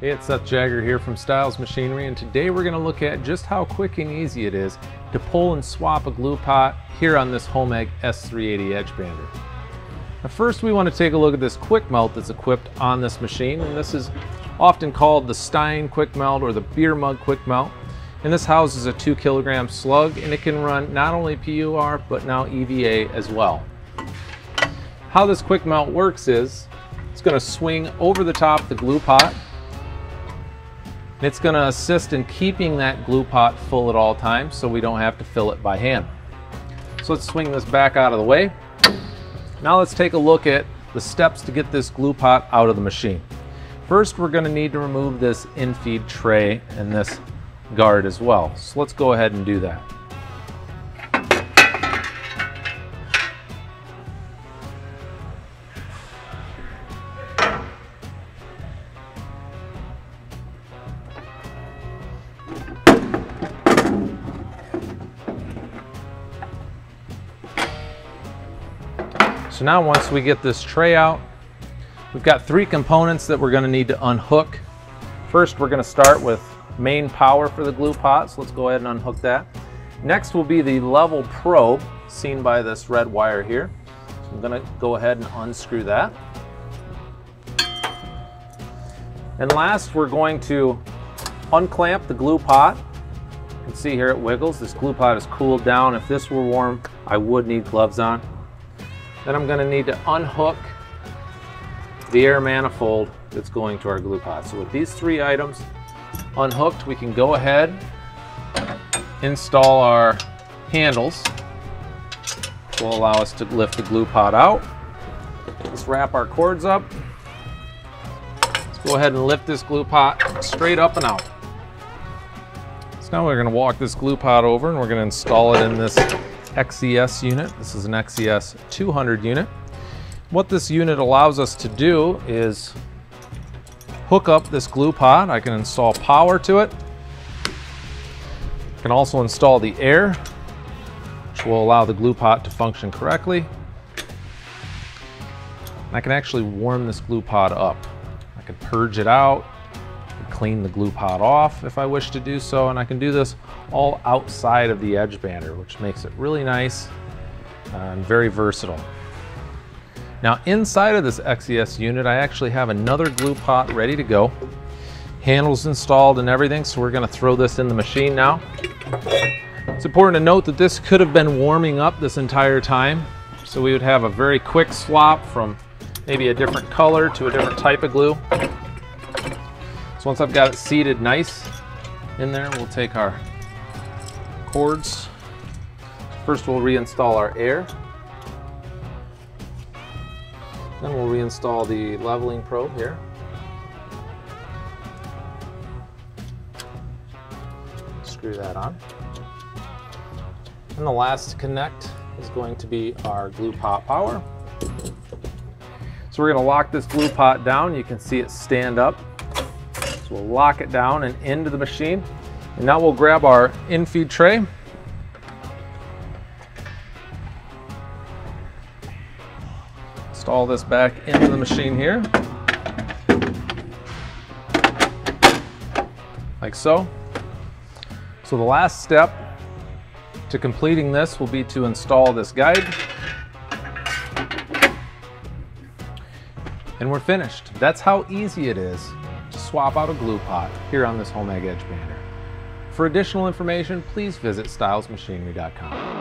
Hey, it's Seth Jagger here from Stiles Machinery and today we're going to look at just how quick and easy it is to pull and swap a glue pot here on this Homag S380 Edge Bander. Now first we want to take a look at this quick melt that's equipped on this machine and this is often called the Stein quick melt or the beer mug quick melt. And this houses a two kilogram slug and it can run not only PUR but now EVA as well. How this quick melt works is it's going to swing over the top the glue pot it's going to assist in keeping that glue pot full at all times so we don't have to fill it by hand. So let's swing this back out of the way. Now let's take a look at the steps to get this glue pot out of the machine. First, we're going to need to remove this infeed tray and this guard as well. So let's go ahead and do that. So now once we get this tray out, we've got three components that we're gonna need to unhook. First, we're gonna start with main power for the glue pot, so let's go ahead and unhook that. Next will be the level probe, seen by this red wire here. So I'm gonna go ahead and unscrew that. And last, we're going to unclamp the glue pot. You can see here it wiggles. This glue pot is cooled down. If this were warm, I would need gloves on. Then I'm gonna need to unhook the air manifold that's going to our glue pot. So with these three items unhooked, we can go ahead, install our handles, will allow us to lift the glue pot out. Let's wrap our cords up. Let's go ahead and lift this glue pot straight up and out. So now we're gonna walk this glue pot over and we're gonna install it in this XES unit. This is an XES 200 unit. What this unit allows us to do is hook up this glue pot. I can install power to it. I can also install the air, which will allow the glue pot to function correctly. I can actually warm this glue pot up. I can purge it out, clean the glue pot off if I wish to do so, and I can do this all outside of the edge bander, which makes it really nice uh, and very versatile. Now inside of this XES unit, I actually have another glue pot ready to go. Handles installed and everything, so we're gonna throw this in the machine now. It's important to note that this could have been warming up this entire time, so we would have a very quick swap from maybe a different color to a different type of glue. So once I've got it seated nice in there, we'll take our cords. First we'll reinstall our air. Then we'll reinstall the leveling probe here. Screw that on. And the last to connect is going to be our glue pot power. So we're going to lock this glue pot down. You can see it stand up. We'll lock it down and into the machine. And now we'll grab our infeed tray. Install this back into the machine here. Like so. So the last step to completing this will be to install this guide. And we're finished. That's how easy it is swap out a glue pot here on this Homag Edge Bander. For additional information, please visit stilesmachinery.com.